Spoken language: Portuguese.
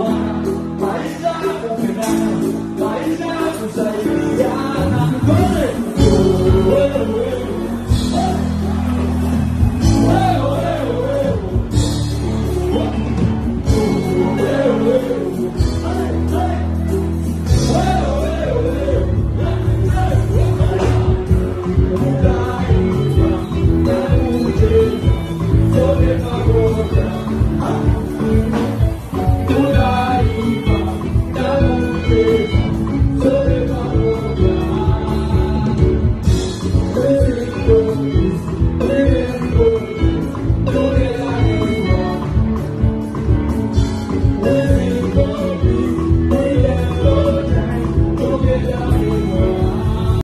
one. Hallelujah.